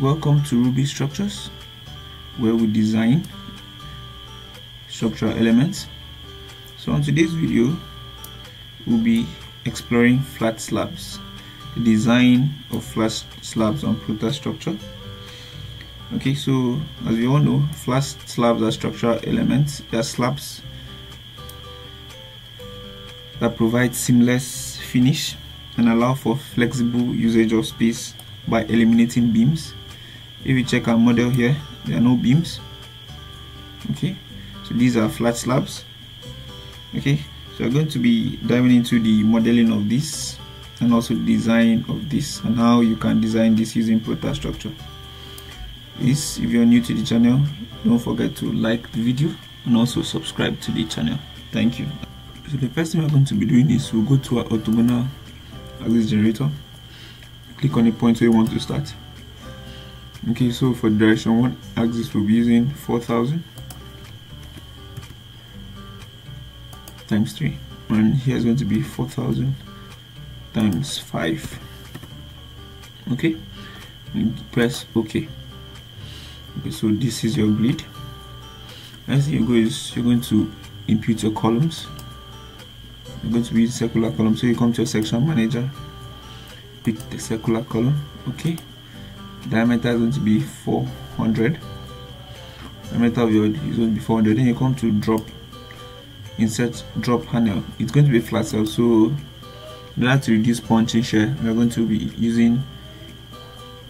Welcome to Rubixx Structures, where we design structural elements. So on today's video, we'll be exploring flat slabs, the design of flat slabs on ProtaStructure. Okay, so as you all know, flat slabs are structural elements. They are slabs that provide seamless finish and allow for flexible usage of space by eliminating beams if you check our model here there are no beams. Okay so these are flat slabs. Okay so we're going to be diving into the modeling of this and also design of this and how you can design this using ProtaStructure please if you're new to the channel don't forget to like the video and also subscribe to the channel. Thank you. So the first thing we're going to be doing is we'll go to our orthogonal axis generator. Click on the point where you want to start okay so for direction one axis we'll be using 4000 times 3 and here is going to be 4000 times 5 okay? And press ok. Okay so this is your grid. As you go is you're going to input your columns. You're going to be circular column. So you come to your section manager pick the circular column. Okay diameter is going to be 400 diameter of your is going to be 400 then you come to drop insert drop panel. It's going to be flat cell so in order to reduce punching shear. We're going to be using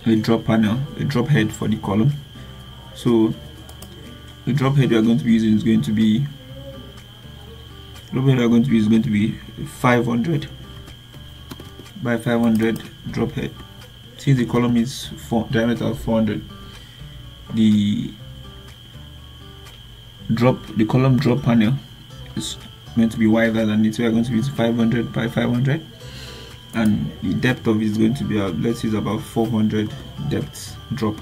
a drop panel a drop head for the column. So the drop head we are going to be using is going to be drop head we are going to be is going to be 500 by 500 drop head since the column is four, diameter of 400 the drop the column drop panel is meant to be wider than it so we are going to be 500 by 500 and the depth of it is going to be uh, let's use about 400 depth drop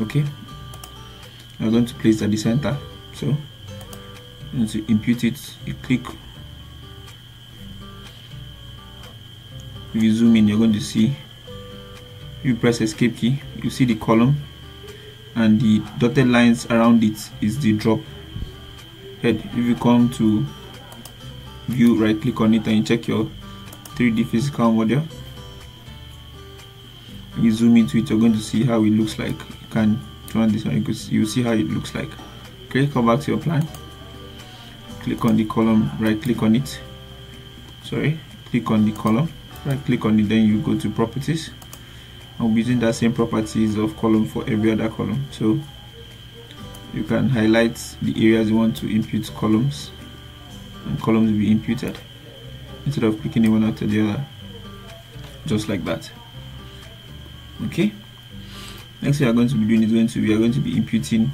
okay? I'm going to place at the center so to impute it you click. If you zoom in you're going to see you press escape key you see the column and the dotted lines around it is the drop head. If you come to view right click on it and you check your 3d physical model you zoom into it you're going to see how it looks like. You can turn this on you you see how it looks like. Okay come back to your plan. Click on the column right click on it. Sorry click on the column right click on it then you go to properties I'll be using that same properties of column for every other column. So you can highlight the areas you want to input columns and columns will be imputed instead of clicking one after the other. Just like that. Okay? Next we are going to be doing is going to be we are going to be imputing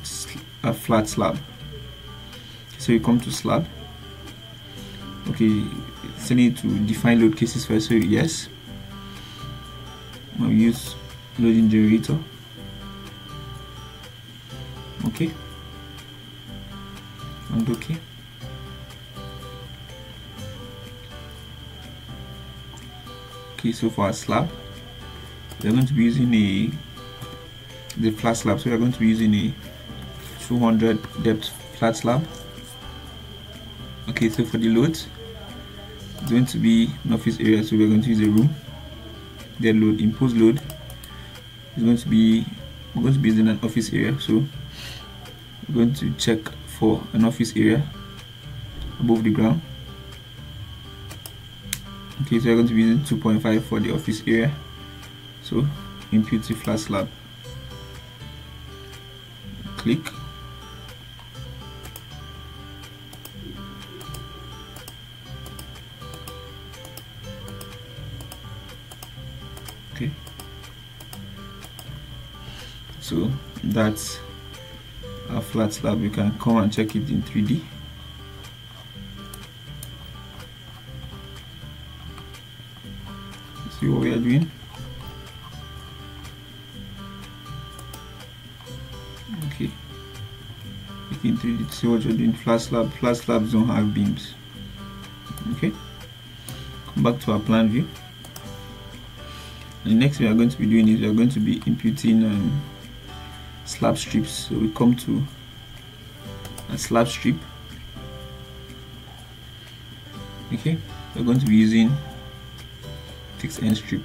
a flat slab. So you come to slab. Okay still need to define load cases first. So yes I'll use loading generator. Okay. And okay. Okay so for our slab we're going to be using a the flat slab. So we're going to be using a 200 depth flat slab. Okay so for the load it's going to be an office area so we're going to use a room then load impose load is going to be we're going to be using an office area so we're going to check for an office area above the ground. Okay so we're going to be using 2.5 for the office area so impute the flat slab click so that's a flat slab you can come and check it in 3d see what we are doing? Okay. In 3d to see what you're doing. Flat slab flat slabs don't have beams. Okay. Come back to our plan view. The next we are going to be doing is we are going to be imputing um, slab strips so we come to a slab strip. Okay we're going to be using fixed end strip.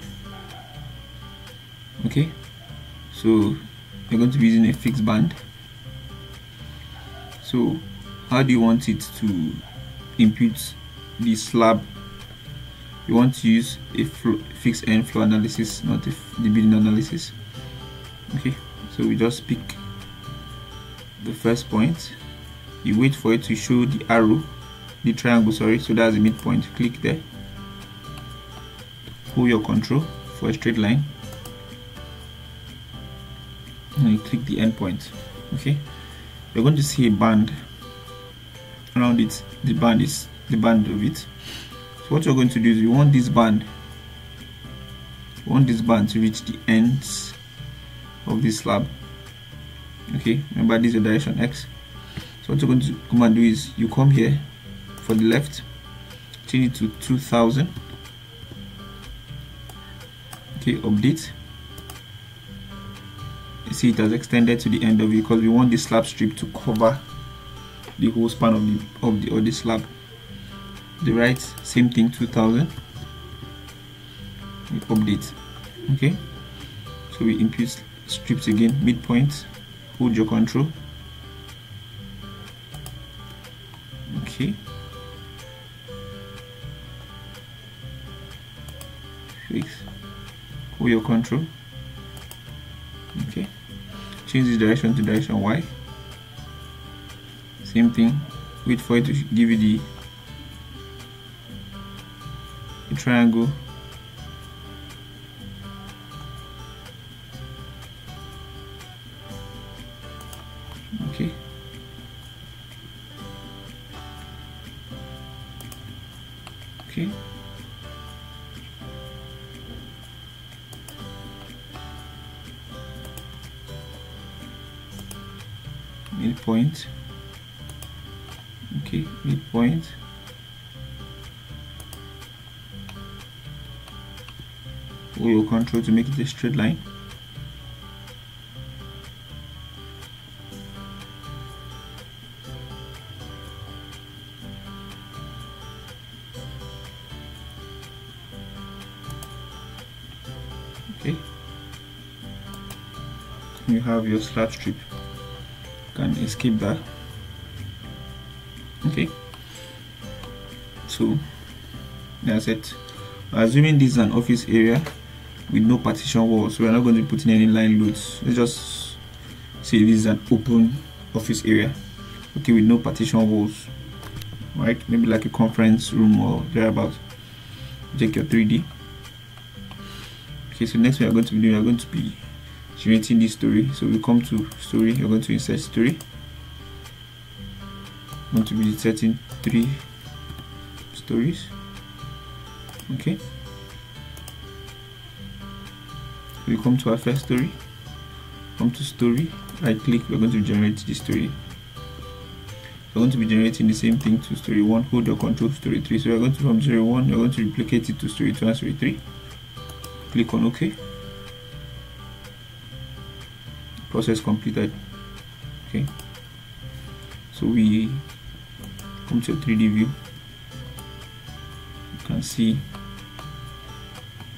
Okay so we're going to be using a fixed band. So how do you want it to impute the slab? You want to use a fixed end floor analysis not if the building analysis. Okay so we just pick the first point. You wait for it to show the arrow the triangle sorry. So that's the midpoint. Click there. Hold your control for a straight line. And you click the endpoint okay? You're going to see a band. Around it the band is the band of it. So what you're going to do is you want this band you want this band to reach the ends of this slab okay remember this is direction x. So what you're going to come and do is you come here for the left change it to 2000 okay update. You see it has extended to the end of it because we want the slab strip to cover the whole span of the of the of the slab the right same thing 2000 we update. Okay? So we impute strips again midpoint hold your control. Okay. Fix. Hold your control. Okay. Change this direction to direction y. Same thing. Wait for it to give you the, the triangle okay. Okay. Midpoint. Okay midpoint. We will control to make it a straight line okay you have your slab strip can escape that. Okay. So that's it. Assuming this is an office area with no partition walls we're not going to be putting any line loads. Let's just say this is an open office area okay with no partition walls right? Maybe like a conference room or thereabouts check your 3d okay so next we are going to be doing we are going to be generating this story. So we come to story you're going to insert story. I'm going to be setting three stories. Okay. We come to our first story. Come to story right click we're going to generate this story. We're going to be generating the same thing to story 1 hold your control story 3 so we're going to from 0 1 we're going to replicate it to story 2 and story 3 click on ok process completed. Okay so we come to 3d view. You can see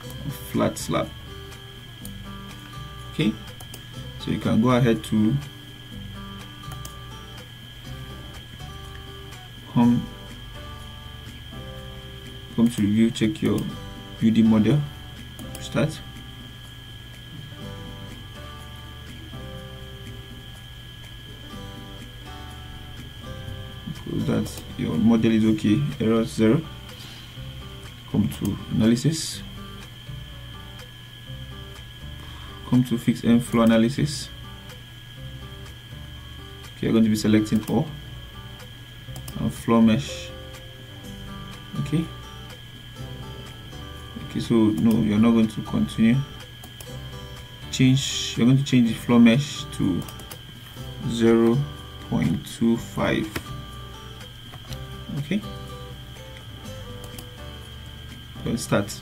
a flat slab. Okay so you can go ahead to come come to review check your UD model start that your model is okay error zero come to analysis. Come to fix end floor analysis. Okay you're going to be selecting all and floor mesh. Okay okay so no you're not going to continue? Change you're going to change the floor mesh to 0.25 okay. Let's start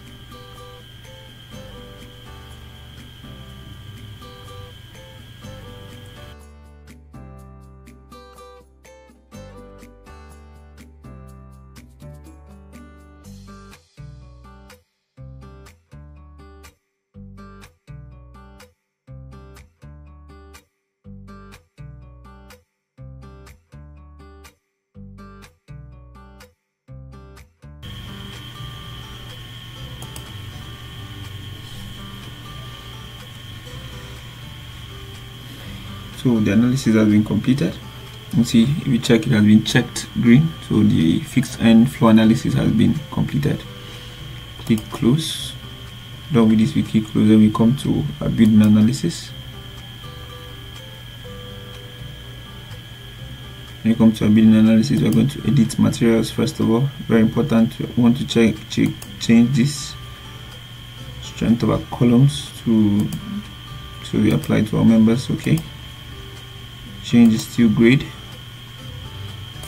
so the analysis has been completed. You see if you check it has been checked green. So the fixed end floor analysis has been completed. Click close. Done with this we click close then we come to a building analysis. When you come to a building analysis we're going to edit materials first of all. Very important we want to check, check change this strength of our columns to so we apply to our members okay change steel grade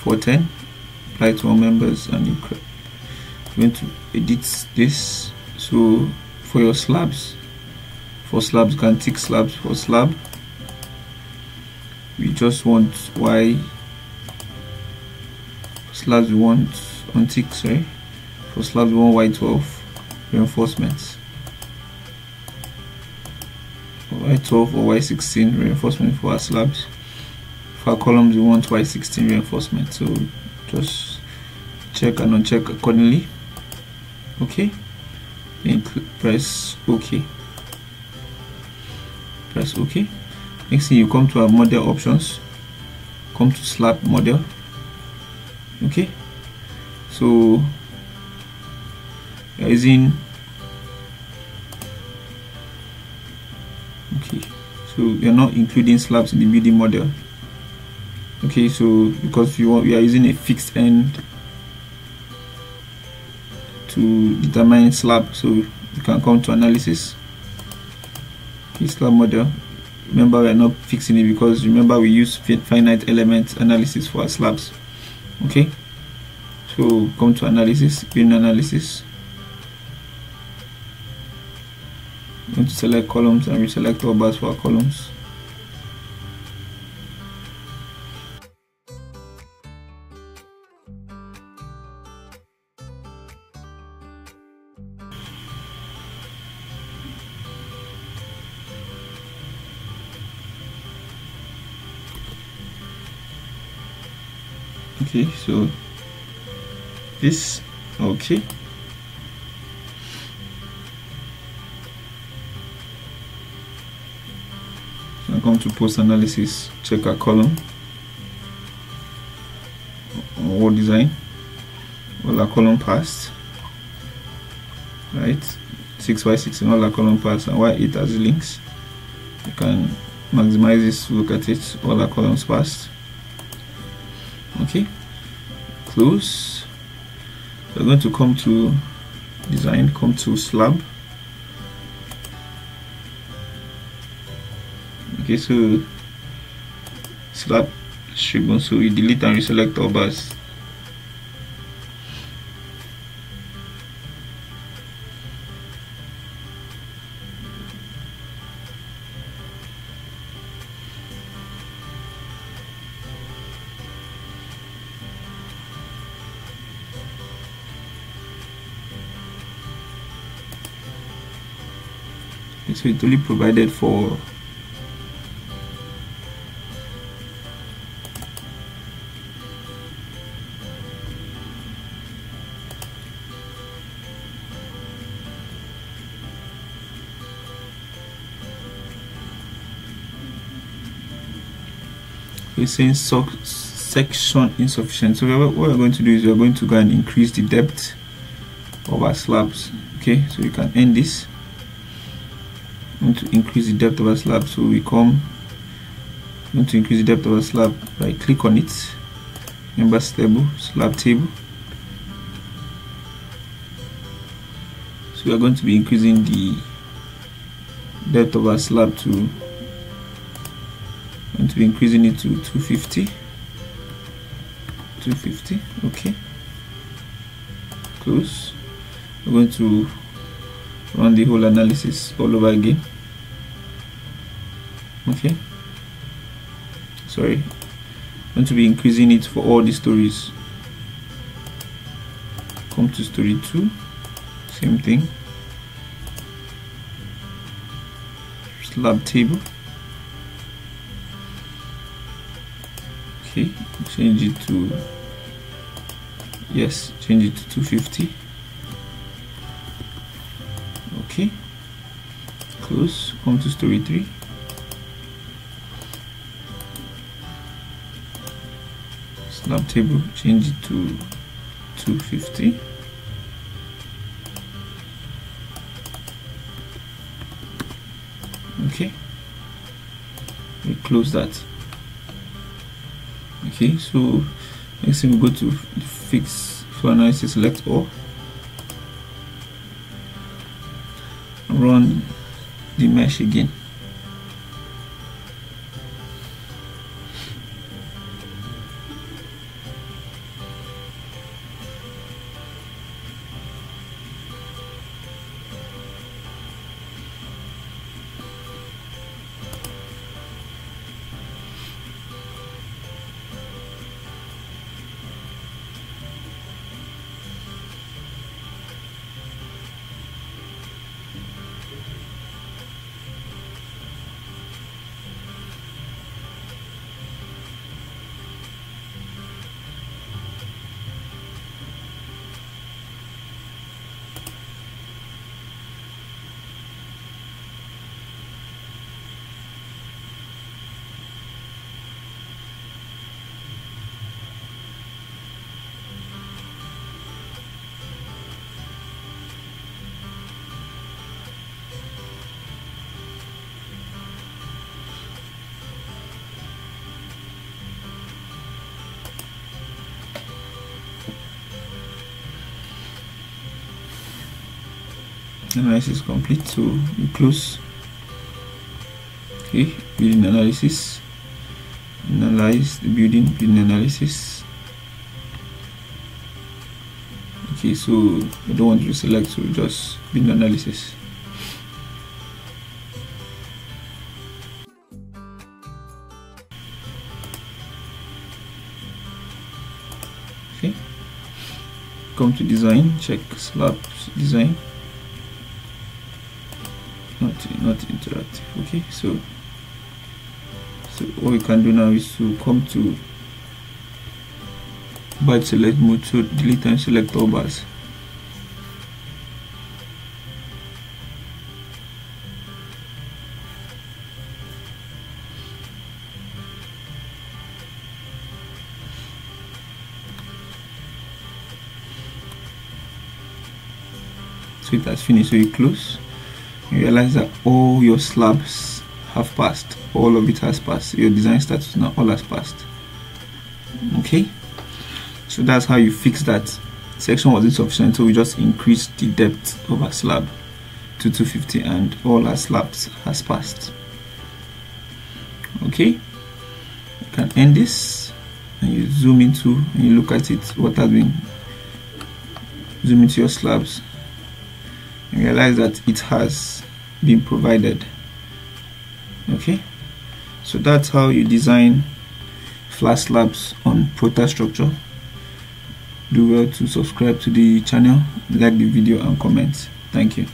410 apply to our members and you going to edit this. So for your slabs for slabs you can tick slabs for slab. We just want y slabs we want on tick sorry. For slabs we want y12 reinforcements. Y12 or y16 reinforcement for our slabs for columns you want y16 reinforcement so just check and uncheck accordingly. Okay? Then press ok. Press ok. Next thing you come to our model options. Come to slab model. Okay? So is in. okay. So you're not including slabs in the building model okay so because you are using a fixed end to determine slab so you can come to analysis. Okay, slab model remember we are not fixing it because remember we use finite element analysis for our slabs. Okay? So come to analysis building analysis. Going to select columns and we select all bars for our columns okay so this okay. So I come to post analysis check our column. Wall design. All our column passed right? 6 by 6 in all our column passed and y8 has links? You can maximize this look at it all our columns passed. Okay close. We're going to come to design come to slab. Okay so slab should so we delete and reselect all bars so it only provided for it's saying section insufficient. So what we're going to do is we're going to go and increase the depth of our slabs. Okay so you can end this want to increase the depth of our slab so we come want to increase the depth of our slab right click on it. Members table slab table. So we are going to be increasing the depth of our slab to going to be increasing it to 250 250 okay. Close. We're going to run the whole analysis all over again okay. Sorry. I'm going to be increasing it for all the stories. Come to story 2 same thing. Slab table. Okay. Change it to yes change it to 250 okay. Close. Come to story 3 slab table change it to 250 okay. We close that. Okay so next thing we go to fix floor analysis select all. Run the mesh again analysis complete so we close. Okay building analysis. Analyze the building building analysis. Okay so I don't want to select so just building analysis. Okay. Come to design check slabs design not not interactive okay? So so what we can do now is to come to batch select mode so delete and select all bars. So it has finished so you close you realize that all your slabs have passed all of it has passed. Your design status now all has passed. Okay? So that's how you fix that. Section was insufficient so we just increase the depth of our slab to 250 and all our slabs has passed. Okay? You can end this and you zoom into and you look at it what has been zoom into your slabs realize that it has been provided. Okay? So that's how you design flat slabs on Protastructure do well to subscribe to the channel like the video and comment. Thank you